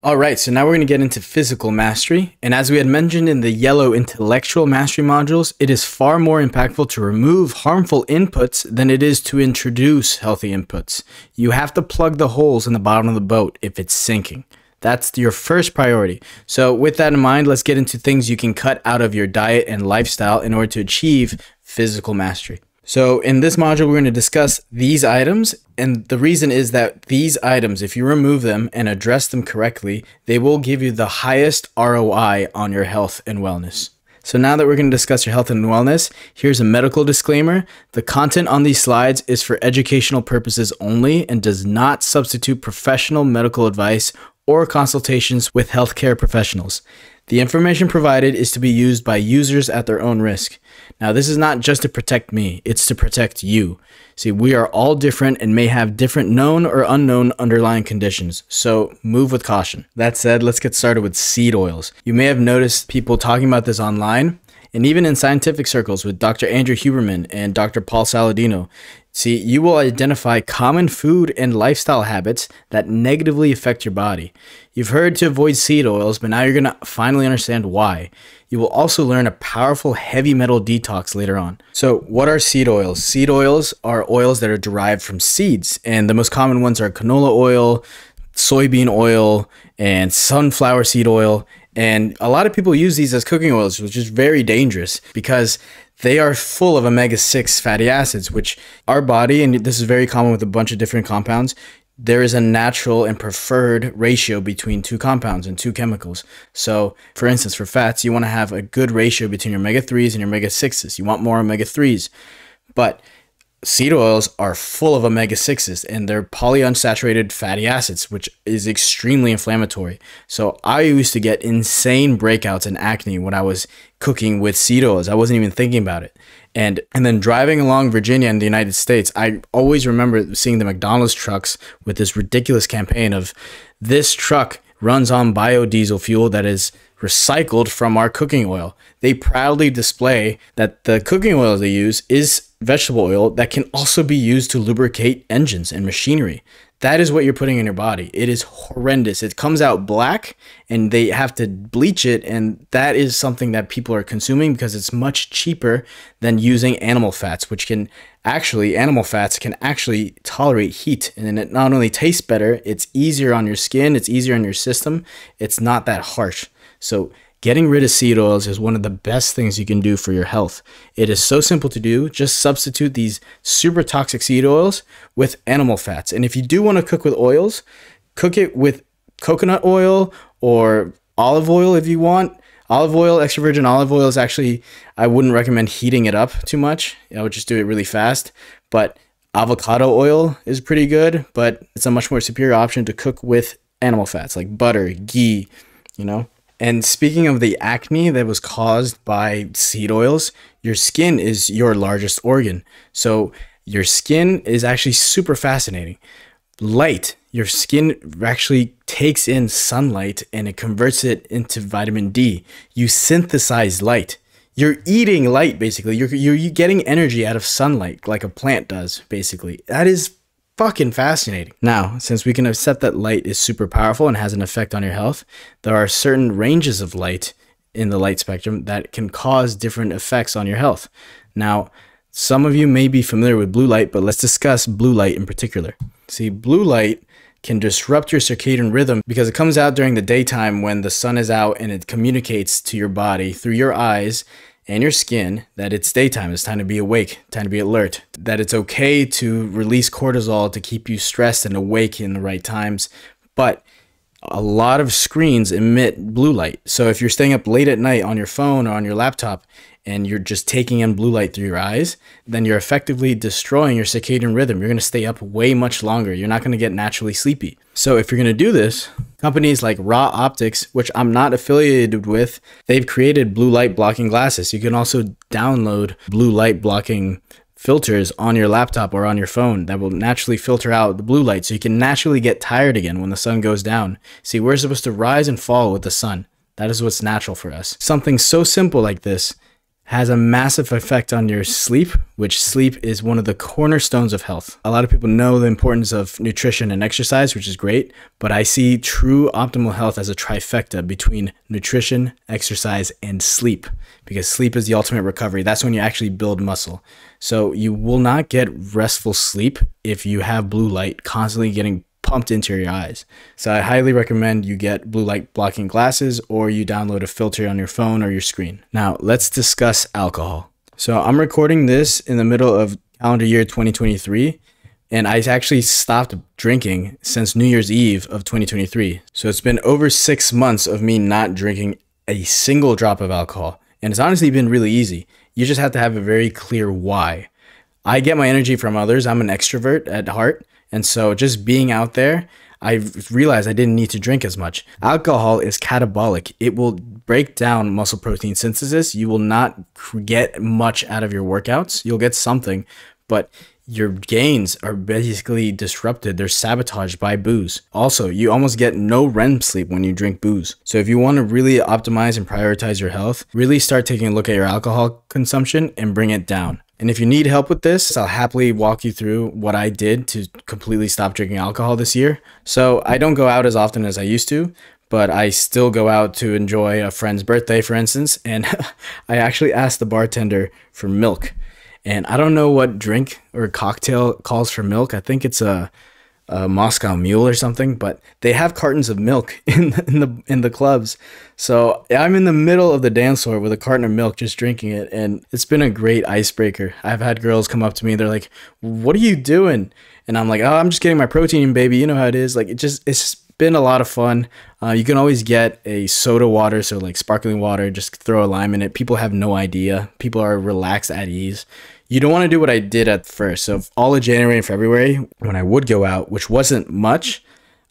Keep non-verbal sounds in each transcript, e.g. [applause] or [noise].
All right, so now we're going to get into physical mastery. And as we had mentioned in the yellow intellectual mastery modules, it is far more impactful to remove harmful inputs than it is to introduce healthy inputs. You have to plug the holes in the bottom of the boat if it's sinking. That's your first priority. So, with that in mind, let's get into things you can cut out of your diet and lifestyle in order to achieve physical mastery. So in this module, we're going to discuss these items. And the reason is that these items, if you remove them and address them correctly, they will give you the highest ROI on your health and wellness. So now that we're going to discuss your health and wellness, here's a medical disclaimer. The content on these slides is for educational purposes only and does not substitute professional medical advice or consultations with healthcare professionals. The information provided is to be used by users at their own risk. Now, this is not just to protect me, it's to protect you. See, we are all different and may have different known or unknown underlying conditions, so move with caution. That said, let's get started with seed oils. You may have noticed people talking about this online and even in scientific circles with Dr. Andrew Huberman and Dr. Paul Saladino. See, you will identify common food and lifestyle habits that negatively affect your body. You've heard to avoid seed oils, but now you're going to finally understand why. You will also learn a powerful heavy metal detox later on. So, what are seed oils? Seed oils are oils that are derived from seeds, and the most common ones are canola oil, soybean oil, and sunflower seed oil. And a lot of people use these as cooking oils, which is very dangerous because they are full of omega 6 fatty acids, which our body, and this is very common with a bunch of different compounds, there is a natural and preferred ratio between two compounds and two chemicals. So, for instance, for fats, you want to have a good ratio between your omega 3s and your omega 6s. You want more omega 3s. But seed oils are full of omega 6s and they're polyunsaturated fatty acids, which is extremely inflammatory. So I used to get insane breakouts and acne when I was cooking with seed oils. I wasn't even thinking about it. And and then driving along Virginia in the United States, I always remember seeing the McDonald's trucks with this ridiculous campaign of this truck runs on biodiesel fuel that is recycled from our cooking oil. They proudly display that the cooking oil they use is vegetable oil that can also be used to lubricate engines and machinery. That is what you're putting in your body. It is horrendous. It comes out black and they have to bleach it. And that is something that people are consuming because it's much cheaper than using animal fats, which can actually, animal fats can actually tolerate heat. And it not only tastes better, it's easier on your skin, it's easier on your system. It's not that harsh. So, Getting rid of seed oils is one of the best things you can do for your health. It is so simple to do. Just substitute these super toxic seed oils with animal fats. And if you do want to cook with oils, cook it with coconut oil or olive oil if you want. Olive oil, extra virgin olive oil is actually, I wouldn't recommend heating it up too much. I would just do it really fast. But avocado oil is pretty good, but it's a much more superior option to cook with animal fats like butter, ghee, you know. And speaking of the acne that was caused by seed oils, your skin is your largest organ. So your skin is actually super fascinating. Light, your skin actually takes in sunlight and it converts it into vitamin D. You synthesize light. You're eating light basically. You're, you're getting energy out of sunlight like a plant does basically. That is fucking fascinating. Now, since we can accept that light is super powerful and has an effect on your health, there are certain ranges of light in the light spectrum that can cause different effects on your health. Now, some of you may be familiar with blue light, but let's discuss blue light in particular. See, blue light can disrupt your circadian rhythm because it comes out during the daytime when the sun is out and it communicates to your body through your eyes and your skin that it's daytime, it's time to be awake, time to be alert, that it's okay to release cortisol to keep you stressed and awake in the right times. But a lot of screens emit blue light. So if you're staying up late at night on your phone or on your laptop and you're just taking in blue light through your eyes, then you're effectively destroying your circadian rhythm. You're to stay up way much longer. You're not to get naturally sleepy. So if you're to do this, companies like Ra Optics, which I'm not affiliated with, they've created blue light blocking glasses. You can also download blue light blocking filters on your laptop or on your phone that will naturally filter out the blue light so you can naturally get tired again when the sun goes down. See, we're supposed to rise and fall with the sun. That is what's natural for us. Something so simple like this has a massive effect on your sleep, which sleep is one of the cornerstones of health. A lot of people know the importance of nutrition and exercise, which is great, but I see true optimal health as a trifecta between nutrition, exercise, and sleep because sleep is the ultimate recovery. That's when you actually build muscle. So you will not get restful sleep if you have blue light constantly getting pumped into your eyes. So I highly recommend you get blue light blocking glasses or you download a filter on your phone or your screen. Now, let's discuss alcohol. So I'm recording this in the middle of calendar year 2023 and I actually stopped drinking since New Year's Eve of 2023. So it's been over 6 months of me not drinking a single drop of alcohol. And it's honestly been really easy. You just have to have a very clear why. I get my energy from others. I'm an extrovert at heart. And so just being out there, I realized I didn't need to drink as much. Alcohol is catabolic. It will break down muscle protein synthesis. You will not get much out of your workouts. You'll get something, but your gains are basically disrupted. They're sabotaged by booze. Also, you almost get no REM sleep when you drink booze. So if you want to really optimize and prioritize your health, really start taking a look at your alcohol consumption and bring it down. And if you need help with this, I'll happily walk you through what I did to completely stop drinking alcohol this year. So I don't go out as often as I used to, but I still go out to enjoy a friend's birthday, for instance. And [laughs] I actually asked the bartender for milk. And I don't know what drink or cocktail calls for milk. I think it's a a Moscow Mule or something, but they have cartons of milk [laughs] in the, in the in the clubs. So I'm in the middle of the dance floor with a carton of milk, just drinking it, and it's been a great icebreaker. I've had girls come up to me, they're like, "What are you doing?" And I'm like, "Oh, I'm just getting my protein, baby. You know how it is. Like it just it's been a lot of fun. Uh, you can always get a soda water, so like sparkling water, just throw a lime in it. People have no idea. People are relaxed at ease you don't want to do what I did at first. So all of January and February, when I would go out, which wasn't much,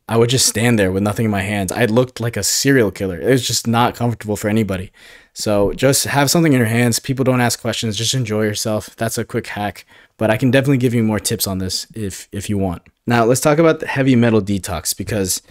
I would just stand there with nothing in my hands. I looked like a serial killer. It was just not comfortable for anybody. So just have something in your hands. People don't ask questions. Just enjoy yourself. That's a quick hack. But I can definitely give you more tips on this if if you want. Now let's talk about the heavy metal detox because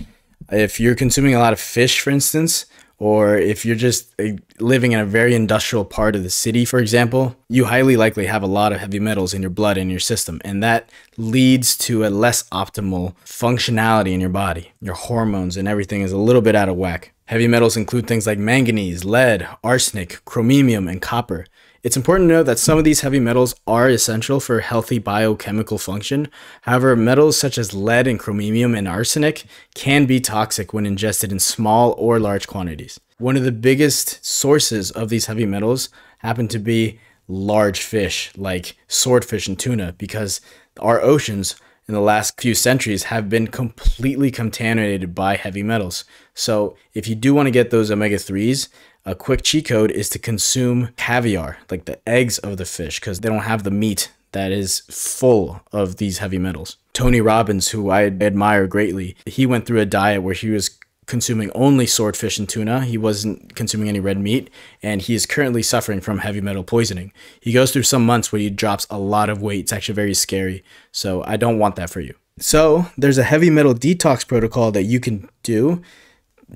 if you're consuming a lot of fish, for instance, or if you're just uh, living in a very industrial part of the city, for example, you highly likely have a lot of heavy metals in your blood in your system, and that leads to a less optimal functionality in your body. Your hormones and everything is a little bit out of whack. Heavy metals include things like manganese, lead, arsenic, chromium, and copper. It's important to know that some of these heavy metals are essential for healthy biochemical function. However, metals such as lead and chromium and arsenic can be toxic when ingested in small or large quantities. One of the biggest sources of these heavy metals happen to be large fish like swordfish and tuna because our oceans in the last few centuries have been completely contaminated by heavy metals. So, if you do want to get those omega 3s, a quick cheat code is to consume caviar, like the eggs of the fish, because they don't have the meat that is full of these heavy metals. Tony Robbins, who I admire greatly, he went through a diet where he was consuming only swordfish and tuna. He wasn't consuming any red meat, and he is currently suffering from heavy metal poisoning. He goes through some months where he drops a lot of weight. It's actually very scary. So I don't want that for you. So there's a heavy metal detox protocol that you can do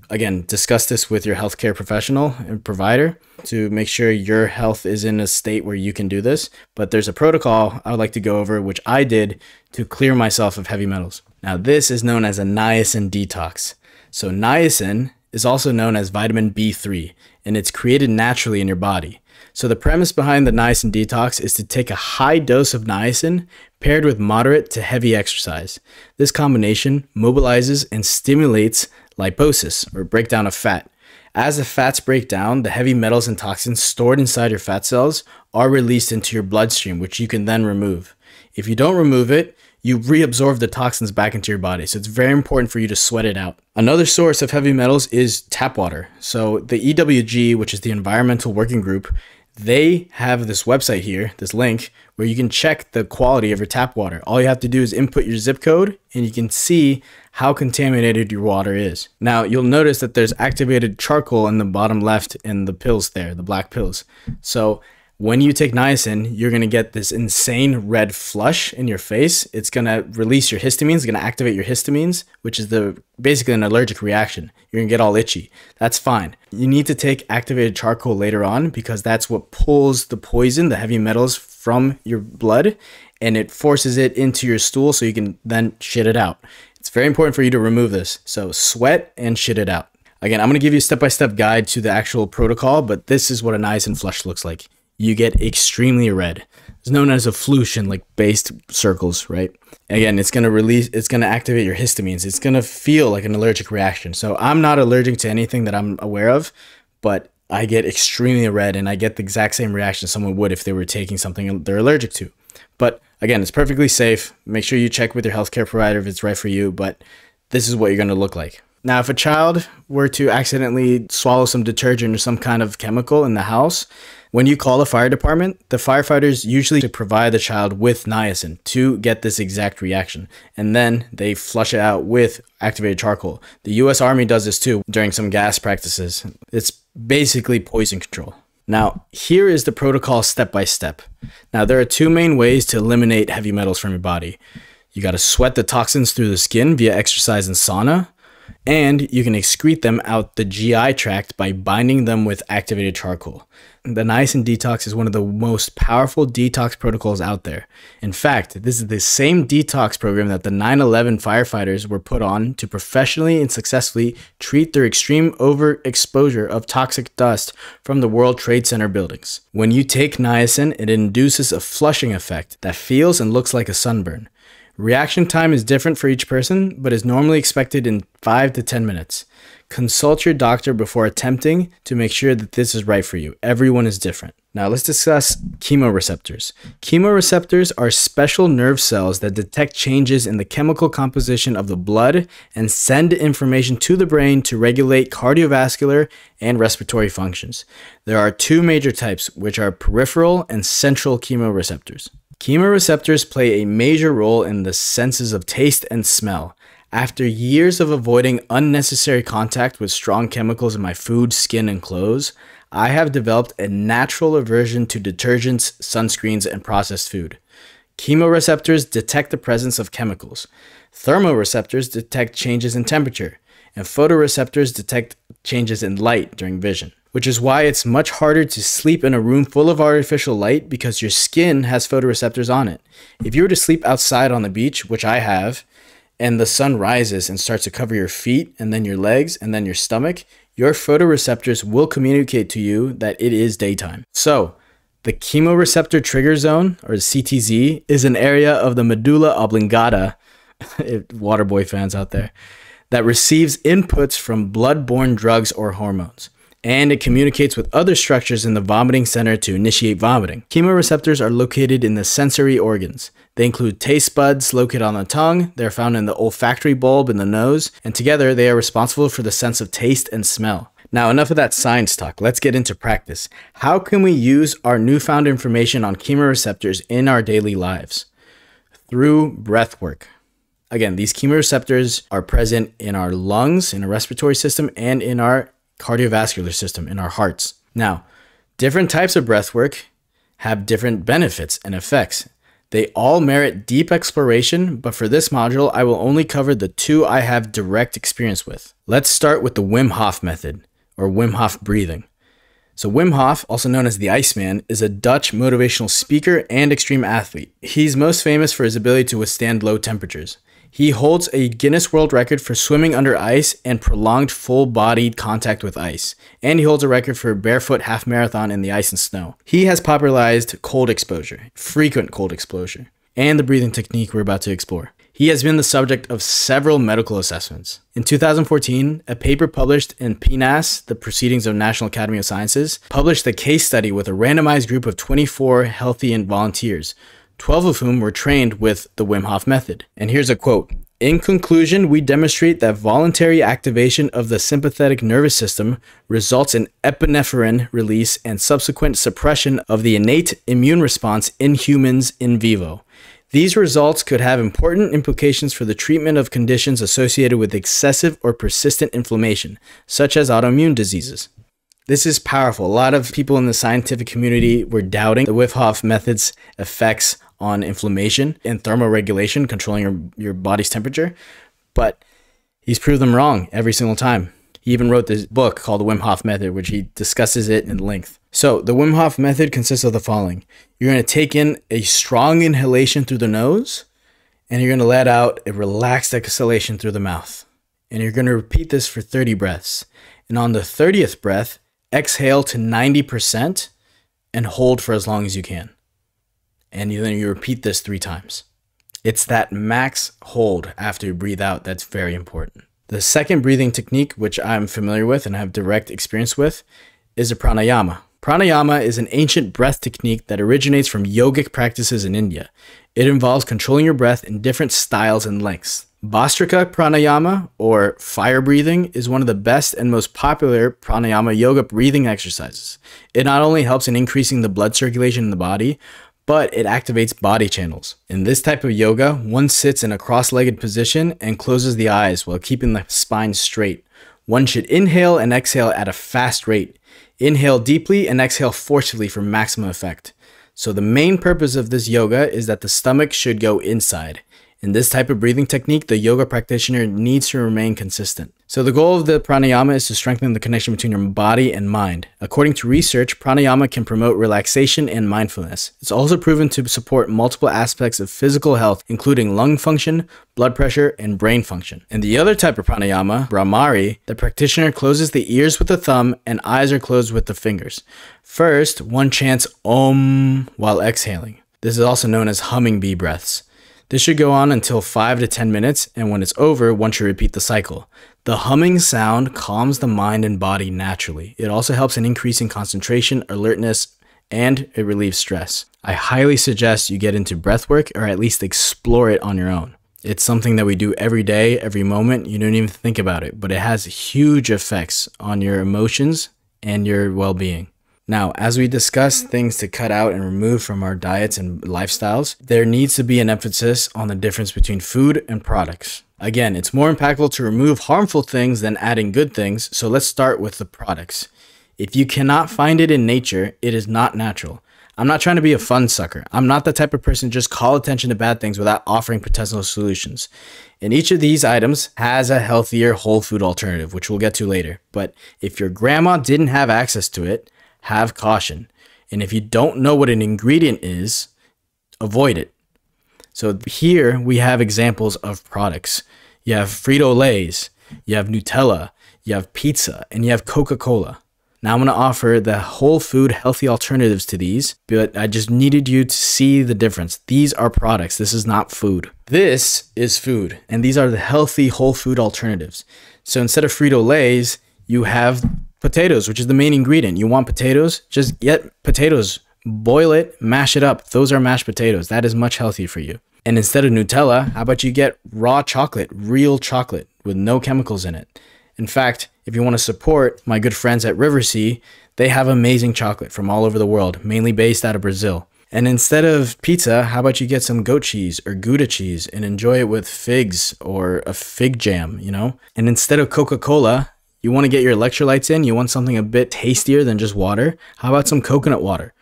again, discuss this with your healthcare professional and provider to make sure your health is in a state where you can do this. But there's a protocol I would like to go over, which I did to clear myself of heavy metals. Now, this is known as a niacin detox. So, niacin is also known as vitamin B3, and it's created naturally in your body. So, the premise behind the niacin detox is to take a high dose of niacin paired with moderate to heavy exercise. This combination mobilizes and stimulates lipolysis, or breakdown of fat. As the fats break down, the heavy metals and toxins stored inside your fat cells are released into your bloodstream, which you can then remove. If you don't remove it, you reabsorb the toxins back into your body. So it's very important for you to sweat it out. Another source of heavy metals is tap water. So the EWG, which is the Environmental Working Group, they have this website here, this link, where you can check the quality of your tap water. All you have to do is input your zip code and you can see how contaminated your water is. Now, you'll notice that there's activated charcoal in the bottom left in the pills there, the black pills. So, when you take niacin, you're going to get this insane red flush in your face. It's going to release your histamines, it's going to activate your histamines, which is the basically an allergic reaction. You're going to get all itchy. That's fine. You need to take activated charcoal later on because that's what pulls the poison, the heavy metals from your blood and it forces it into your stool so you can then shit it out. It's very important for you to remove this. So sweat and shit it out. Again, I'm going to give you a step-by-step guide to the actual protocol, but this is what a niacin flush looks like you get extremely red. It's known as a flush in like based circles, right? Again, it's gonna release, it's gonna activate your histamines. It's gonna feel like an allergic reaction. So I'm not allergic to anything that I'm aware of, but I get extremely red and I get the exact same reaction someone would if they were taking something they're allergic to. But again, it's perfectly safe. Make sure you check with your healthcare provider if it's right for you, but this is what you're gonna look like. Now, if a child were to accidentally swallow some detergent or some kind of chemical in the house, when you call the fire department, the firefighters usually provide the child with niacin to get this exact reaction, and then they flush it out with activated charcoal. The US Army does this too during some gas practices. It's basically poison control. Now, here is the protocol step by step. Now, there are two main ways to eliminate heavy metals from your body. You got to sweat the toxins through the skin via exercise and sauna, and you can excrete them out the GI tract by binding them with activated charcoal. The niacin detox is one of the most powerful detox protocols out there. In fact, this is the same detox program that the 9 11 firefighters were put on to professionally and successfully treat their extreme overexposure of toxic dust from the World Trade Center buildings. When you take niacin, it induces a flushing effect that feels and looks like a sunburn. Reaction time is different for each person, but is normally expected in 5 to 10 minutes. Consult your doctor before attempting to make sure that this is right for you. Everyone is different. Now let's discuss chemoreceptors. Chemoreceptors are special nerve cells that detect changes in the chemical composition of the blood and send information to the brain to regulate cardiovascular and respiratory functions. There are two major types, which are peripheral and central chemoreceptors. Chemoreceptors play a major role in the senses of taste and smell. After years of avoiding unnecessary contact with strong chemicals in my food, skin, and clothes, I have developed a natural aversion to detergents, sunscreens, and processed food. Chemoreceptors detect the presence of chemicals. Thermoreceptors detect changes in temperature, and photoreceptors detect changes in light during vision, which is why it's much harder to sleep in a room full of artificial light because your skin has photoreceptors on it. If you were to sleep outside on the beach, which I have, and the sun rises and starts to cover your feet and then your legs and then your stomach, your photoreceptors will communicate to you that it is daytime. So, the chemoreceptor trigger zone, or CTZ, is an area of the medulla oblongata, [laughs] Waterboy fans out there, that receives inputs from blood-borne drugs or hormones and it communicates with other structures in the vomiting center to initiate vomiting. Chemoreceptors are located in the sensory organs. They include taste buds located on the tongue, they're found in the olfactory bulb in the nose, and together they are responsible for the sense of taste and smell. Now, enough of that science talk. Let's get into practice. How can we use our newfound information on chemoreceptors in our daily lives? Through breath work. Again, these chemoreceptors are present in our lungs, in our respiratory system, and in our cardiovascular system, in our hearts. Now, different types of breath work have different benefits and effects. They all merit deep exploration, but for this module, I will only cover the two I have direct experience with. Let's start with the Wim Hof method, or Wim Hof breathing. So, Wim Hof, also known as the Iceman, is a Dutch motivational speaker and extreme athlete. He's most famous for his ability to withstand low temperatures. He holds a Guinness World Record for swimming under ice and prolonged full bodied contact with ice. And he holds a record for barefoot half marathon in the ice and snow. He has popularized cold exposure, frequent cold exposure, and the breathing technique we're about to explore. He has been the subject of several medical assessments. In 2014, a paper published in PNAS, the Proceedings of National Academy of Sciences, published a case study with a randomized group of 24 healthy and volunteers 12 of whom were trained with the Wim Hof method. And here's a quote In conclusion, we demonstrate that voluntary activation of the sympathetic nervous system results in epinephrine release and subsequent suppression of the innate immune response in humans in vivo. These results could have important implications for the treatment of conditions associated with excessive or persistent inflammation, such as autoimmune diseases. This is powerful. A lot of people in the scientific community were doubting the Wim Hof method's effects on inflammation and thermoregulation, controlling your, your body's temperature. But he's proved them wrong every single time. He even wrote this book called the Wim Hof Method, which he discusses it in length. So, the Wim Hof method consists of the following you're going to take in a strong inhalation through the nose, and you're going to let out a relaxed exhalation through the mouth. And you're going to repeat this for 30 breaths. And on the 30th breath, exhale to 90% and hold for as long as you can. And then you repeat this three times. It's that max hold after you breathe out that's very important. The second breathing technique, which I'm familiar with and have direct experience with, is a pranayama. Pranayama is an ancient breath technique that originates from yogic practices in India. It involves controlling your breath in different styles and lengths. Bhastrika pranayama, or fire breathing, is one of the best and most popular pranayama yoga breathing exercises. It not only helps in increasing the blood circulation in the body, but it activates body channels. In this type of yoga, one sits in a cross legged position and closes the eyes while keeping the spine straight. One should inhale and exhale at a fast rate. Inhale deeply and exhale forcefully for maximum effect. So, the main purpose of this yoga is that the stomach should go inside. In this type of breathing technique, the yoga practitioner needs to remain consistent. So, the goal of the pranayama is to strengthen the connection between your body and mind. According to research, pranayama can promote relaxation and mindfulness. It's also proven to support multiple aspects of physical health, including lung function, blood pressure, and brain function. In the other type of pranayama, Bhramari, the practitioner closes the ears with the thumb and eyes are closed with the fingers. First, one chants Om while exhaling. This is also known as humming bee breaths. This should go on until 5 to 10 minutes, and when it's over, one should repeat the cycle. The humming sound calms the mind and body naturally. It also helps in increasing concentration, alertness, and it relieves stress. I highly suggest you get into breathwork or at least explore it on your own. It's something that we do every day, every moment. You don't even think about it, but it has huge effects on your emotions and your well being. Now, as we discuss things to cut out and remove from our diets and lifestyles, there needs to be an emphasis on the difference between food and products. Again, it's more impactful to remove harmful things than adding good things, so let's start with the products. If you cannot find it in nature, it is not natural. I'm not trying to be a fun sucker. I'm not the type of person to just call attention to bad things without offering potential solutions. And each of these items has a healthier whole food alternative, which we'll get to later. But if your grandma didn't have access to it, have caution. And if you don't know what an ingredient is, avoid it. So here we have examples of products. You have Frito Lay's, you have Nutella, you have pizza, and you have Coca Cola. Now I'm going to offer the whole food healthy alternatives to these, but I just needed you to see the difference. These are products. This is not food. This is food, and these are the healthy whole food alternatives. So instead of Frito Lay's, you have potatoes, which is the main ingredient. You want potatoes? Just get potatoes, boil it, mash it up. Those are mashed potatoes. That is much healthier for you. And instead of Nutella, how about you get raw chocolate, real chocolate with no chemicals in it? In fact, if you want to support my good friends at Riversea, they have amazing chocolate from all over the world, mainly based out of Brazil. And instead of pizza, how about you get some goat cheese or Gouda cheese and enjoy it with figs or a fig jam, you know? And instead of Coca Cola, you want to get your electrolytes in, you want something a bit tastier than just water. How about some coconut water?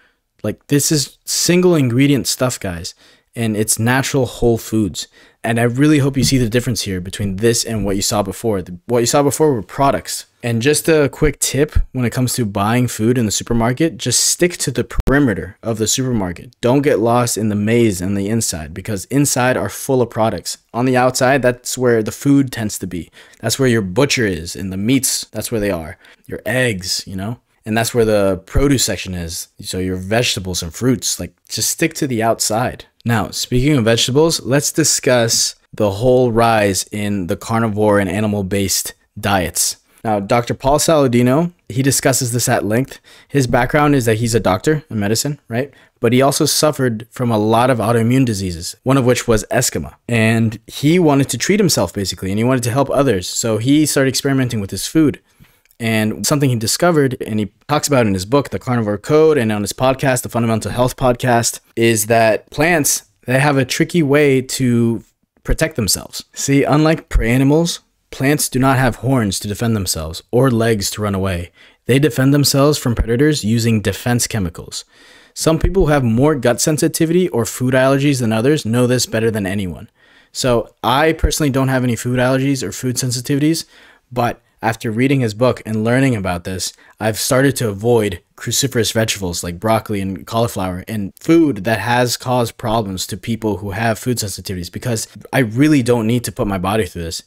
Like, this is single ingredient stuff, guys, and it's natural whole foods. And I really hope you see the difference here between this and what you saw before. What you saw before were products. And just a quick tip when it comes to buying food in the supermarket, just stick to the perimeter of the supermarket. Don't get lost in the maze on the inside because inside are full of products. On the outside, that's where the food tends to be. That's where your butcher is and the meats, that's where they are. Your eggs, you know? And that's where the produce section is. So your vegetables and fruits, like just stick to the outside. Now, speaking of vegetables, let's discuss the whole rise in the carnivore and animal based diets. Uh, now, Dr. Paul Saladino, he discusses this at length. His background is that he's a doctor in medicine, right? But he also suffered from a lot of autoimmune diseases, one of which was eczema. And he wanted to treat himself basically, and he wanted to help others. So he started experimenting with his food. And something he discovered, and he talks about in his book, The Carnivore Code, and on his podcast, The Fundamental Health Podcast, is that plants, they have a tricky way to protect themselves. See, unlike prey animals, Plants do not have horns to defend themselves or legs to run away. They defend themselves from predators using defense chemicals. Some people who have more gut sensitivity or food allergies than others know this better than anyone. So, I personally don't have any food allergies or food sensitivities, but after reading his book and learning about this, I've started to avoid cruciferous vegetables like broccoli and cauliflower and food that has caused problems to people who have food sensitivities because I really don't need to put my body through this.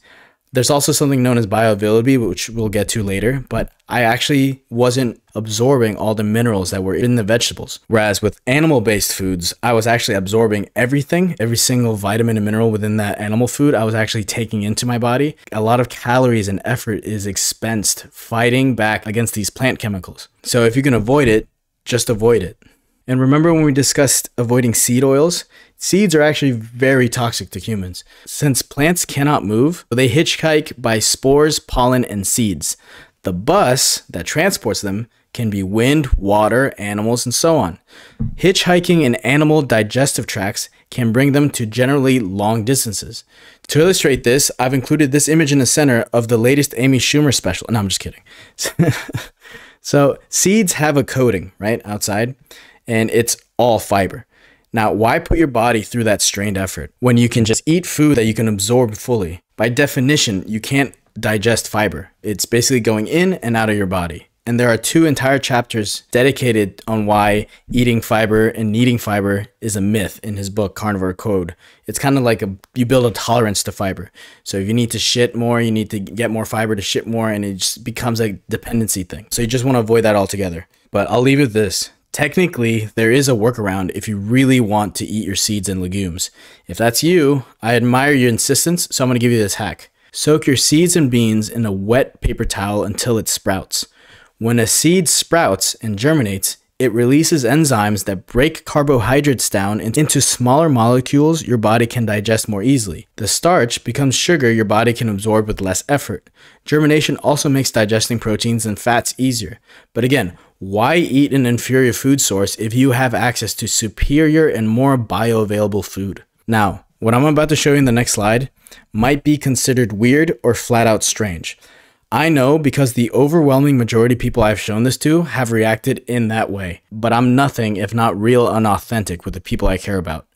There's also something known as bioavailability, which we'll get to later, but I actually wasn't absorbing all the minerals that were in the vegetables. Whereas with animal based foods, I was actually absorbing everything, every single vitamin and mineral within that animal food, I was actually taking into my body. A lot of calories and effort is expensed fighting back against these plant chemicals. So if you can avoid it, just avoid it. And remember when we discussed avoiding seed oils? Seeds are actually very toxic to humans. Since plants cannot move, they hitchhike by spores, pollen, and seeds. The bus that transports them can be wind, water, animals, and so on. Hitchhiking in animal digestive tracts can bring them to generally long distances. To illustrate this, I've included this image in the center of the latest Amy Schumer special. No, I'm just kidding. [laughs] so, seeds have a coating, right, outside and it's all fiber. Now, why put your body through that strained effort when you can just eat food that you can absorb fully? By definition, you can't digest fiber. It's basically going in and out of your body. And there are two entire chapters dedicated on why eating fiber and needing fiber is a myth in his book, Carnivore Code. It's kind of like a you build a tolerance to fiber. So if you need to shit more, you need to get more fiber to shit more, and it just becomes a dependency thing. So you just want to avoid that altogether. But I'll leave it this Technically, there is a workaround if you really want to eat your seeds and legumes. If that's you, I admire your insistence, so I'm going to give you this hack. Soak your seeds and beans in a wet paper towel until it sprouts. When a seed sprouts and germinates, it releases enzymes that break carbohydrates down into smaller molecules your body can digest more easily. The starch becomes sugar your body can absorb with less effort. Germination also makes digesting proteins and fats easier. But again, why eat an inferior food source if you have access to superior and more bioavailable food? Now, what I'm about to show you in the next slide might be considered weird or flat out strange. I know because the overwhelming majority of people I've shown this to have reacted in that way, but I'm nothing if not real unauthentic with the people I care about.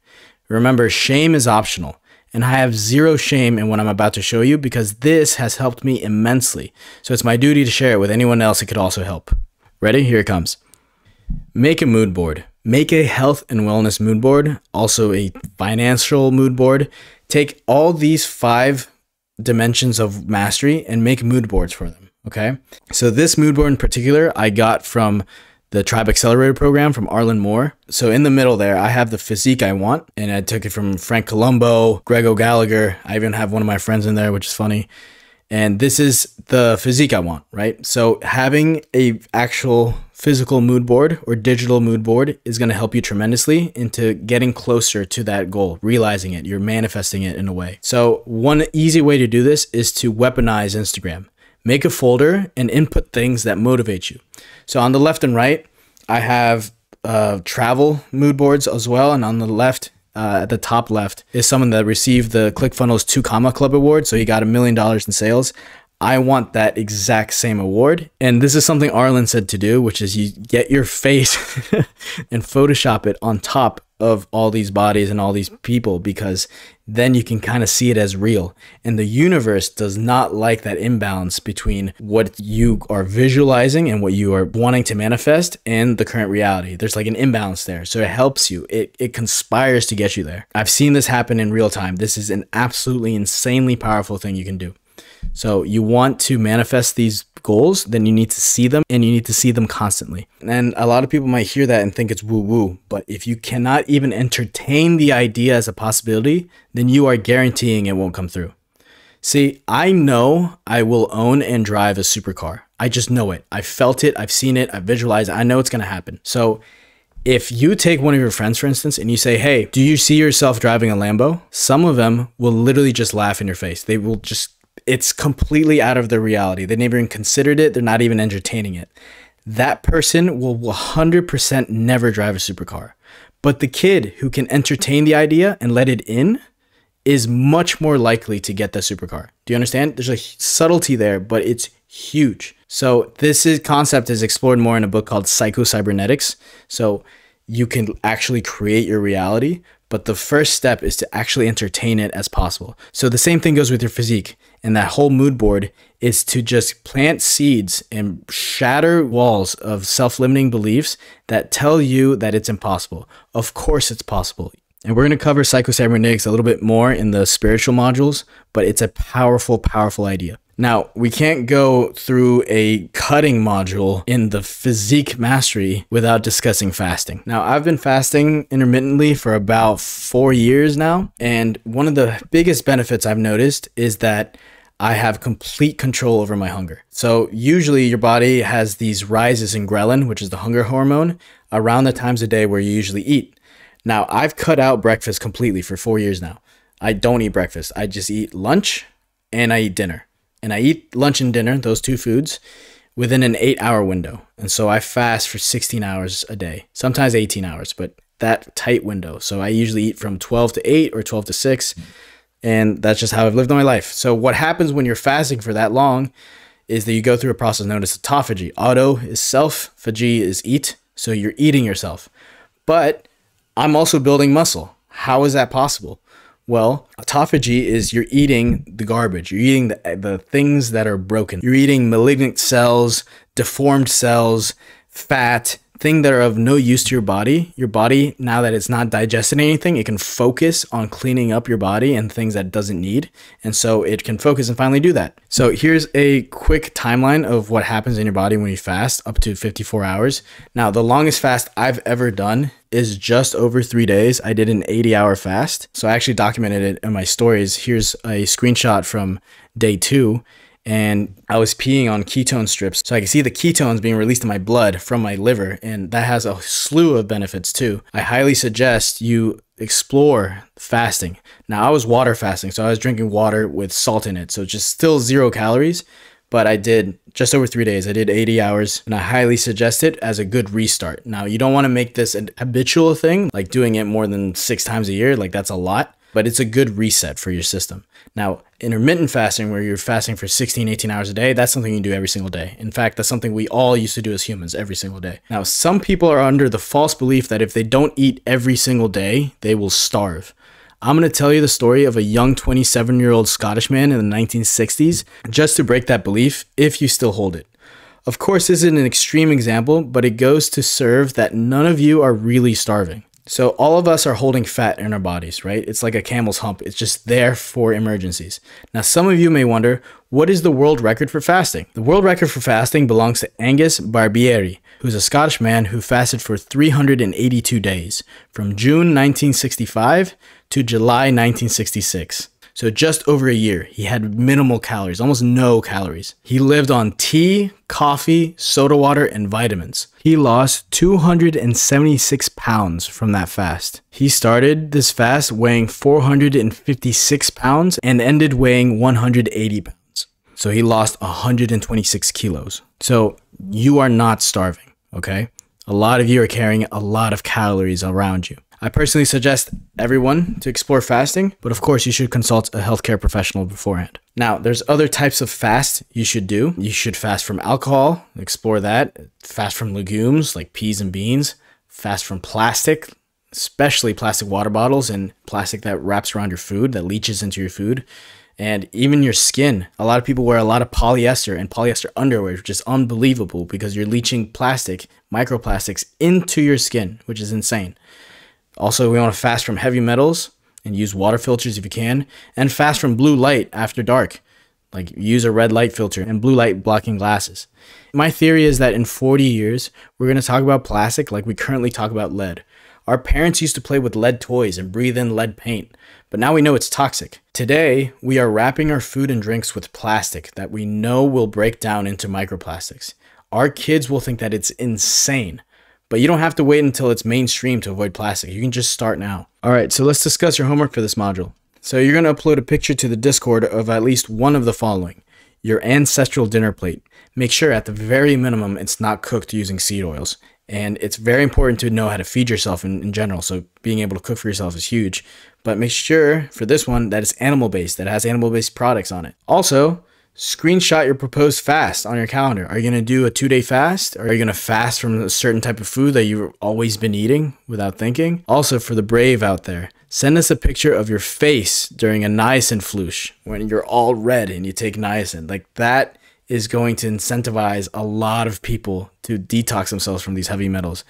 Remember, shame is optional, and I have zero shame in what I'm about to show you because this has helped me immensely. So it's my duty to share it with anyone else it could also help. Ready? Here it comes. Make a mood board. Make a health and wellness mood board, also a financial mood board. Take all these five dimensions of mastery and make mood boards for them. Okay. So, this mood board in particular, I got from the Tribe Accelerator program from Arlin Moore. So, in the middle there, I have the physique I want, and I took it from Franco Columbu, Greg O'Gallagher. I even have one of my friends in there, which is funny and this is the physique I want, right? So having a actual physical mood board or digital mood board is going to help you tremendously into getting closer to that goal, realizing it, you're manifesting it in a way. So one easy way to do this is to weaponize Instagram. Make a folder and input things that motivate you. So on the left and right, I have uh, travel mood boards as well, and on the left uh, at the top left is someone that received the ClickFunnels 2 Comma Club Award. So he got a million dollars in sales. I want that exact same award. And this is something Arlin said to do, which is you get your face [laughs] and Photoshop it on top of all these bodies and all these people because then you can kind of see it as real. And the universe does not like that imbalance between what you are visualizing and what you are wanting to manifest and the current reality. There's like an imbalance there. So it helps you, it, it conspires to get you there. I've seen this happen in real time. This is an absolutely insanely powerful thing you can do. So you want to manifest these goals, then you need to see them and you need to see them constantly. And a lot of people might hear that and think it's woo woo, but if you cannot even entertain the idea as a possibility, then you are guaranteeing it won't come through. See, I know I will own and drive a supercar. I just know it. I felt it, I've seen it, I've visualized it, I know it's gonna happen. So if you take one of your friends, for instance, and you say, Hey, do you see yourself driving a Lambo? Some of them will literally just laugh in your face. They will just it's completely out of their reality. They never even considered it. They're not even entertaining it. That person will 100% never drive a supercar. But the kid who can entertain the idea and let it in is much more likely to get the supercar. Do you understand? There's a subtlety there, but it's huge. So this is, concept is explored more in a book called Psycho-Cybernetics. So you can actually create your reality, but the first step is to actually entertain it as possible. So the same thing goes with your physique. And that whole mood board is to just plant seeds and shatter walls of self-limiting beliefs that tell you that it's impossible. Of course it's possible. And we're going to cover psycho-cybernetics a little bit more in the spiritual modules, but it's a powerful, powerful idea. Now, we can't go through a cutting module in the physique mastery without discussing fasting. Now, I've been fasting intermittently for about four years now, and one of the biggest benefits I've noticed is that I have complete control over my hunger. So, usually, your body has these rises in ghrelin, which is the hunger hormone, around the times of day where you usually eat. Now, I've cut out breakfast completely for four years now. I don't eat breakfast, I just eat lunch and I eat dinner and I eat lunch and dinner, those two foods, within an eight hour window. And so I fast for 16 hours a day, sometimes 18 hours, but that tight window. So I usually eat from 12 to 8 or 12 to 6. And that's just how I've lived my life. So what happens when you're fasting for that long is that you go through a process known as autophagy. Auto is self, phagy is eat. So you're eating yourself. But I'm also building muscle. How is that possible? Well, autophagy is you're eating the garbage. You're eating the, the things that are broken. You're eating malignant cells, deformed cells, fat, thing that are of no use to your body. Your body, now that it's not digesting anything, it can focus on cleaning up your body and things that doesn't need. And so it can focus and finally do that. So here's a quick timeline of what happens in your body when you fast up to 54 hours. Now, the longest fast I've ever done is just over three days. I did an 80 hour fast. So I actually documented it in my stories. Here's a screenshot from day two and I was peeing on ketone strips. So I could see the ketones being released in my blood from my liver, and that has a slew of benefits too. I highly suggest you explore fasting. Now, I was water fasting, so I was drinking water with salt in it, so just still zero calories. But I did just over three days. I did 80 hours, and I highly suggest it as a good restart. Now, you don't want to make this an habitual thing, like doing it more than six times a year, like that's a lot but it's a good reset for your system. Now, intermittent fasting, where you're fasting for 16, 18 hours a day, that's something you do every single day. In fact, that's something we all used to do as humans every single day. Now, some people are under the false belief that if they don't eat every single day, they will starve. I'm going to tell you the story of a young 27 year old Scottish man in the 1960s just to break that belief if you still hold it. Of course, this is an extreme example, but it goes to serve that none of you are really starving. So all of us are holding fat in our bodies, right? It's like a camel's hump. It's just there for emergencies. Now, some of you may wonder, what is the world record for fasting? The world record for fasting belongs to Angus Barbieri, who's a Scottish man who fasted for 382 days from June 1965 to July 1966. So just over a year, he had minimal calories, almost no calories. He lived on tea, coffee, soda water, and vitamins. He lost 276 pounds from that fast. He started this fast weighing 456 pounds and ended weighing 180 pounds. So he lost 126 kilos. So you are not starving, okay? A lot of you are carrying a lot of calories around you. I personally suggest everyone to explore fasting, but of course you should consult a healthcare professional beforehand. Now, there's other types of fast you should do. You should fast from alcohol, explore that. Fast from legumes like peas and beans. Fast from plastic, especially plastic water bottles and plastic that wraps around your food, that leaches into your food. And even your skin. A lot of people wear a lot of polyester and polyester underwear, which is unbelievable because you're leaching plastic, microplastics into your skin, which is insane. Also, we want to fast from heavy metals and use water filters if you can, and fast from blue light after dark. Like use a red light filter and blue light blocking glasses. My theory is that in 40 years, we're going to talk about plastic like we currently talk about lead. Our parents used to play with lead toys and breathe in lead paint, but now we know it's toxic. Today, we are wrapping our food and drinks with plastic that we know will break down into microplastics. Our kids will think that it's insane. But you don't have to wait until it's mainstream to avoid plastic. You can just start now. All right, so let's discuss your homework for this module. So you're going to upload a picture to the Discord of at least one of the following. Your ancestral dinner plate. Make sure at the very minimum it's not cooked using seed oils. And it's very important to know how to feed yourself in, in general. So being able to cook for yourself is huge. But make sure for this one that it's animal based, that has animal based products on it. Also, Screenshot your proposed fast on your calendar. Are you going to do a two day fast? Or are you going to fast from a certain type of food that you've always been eating without thinking? Also, for the brave out there, send us a picture of your face during a niacin floosh when you're all red and you take niacin. Like that is going to incentivize a lot of people to detox themselves from these heavy metals.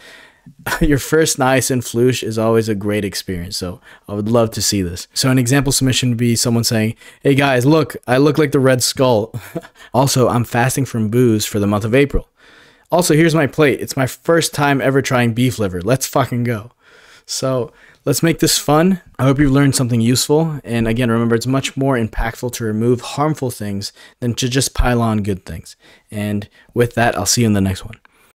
[laughs] your first niacin floosh is always a great experience. So I would love to see this. So an example submission would be someone saying, Hey guys, look, I look like the Red Skull. [laughs] also, I'm fasting from booze for the month of April. Also, here's my plate. It's my first time ever trying beef liver. Let's fucking go. So let's make this fun. I hope you've learned something useful. And again, remember, it's much more impactful to remove harmful things than to just pile on good things. And with that, I'll see you in the next one.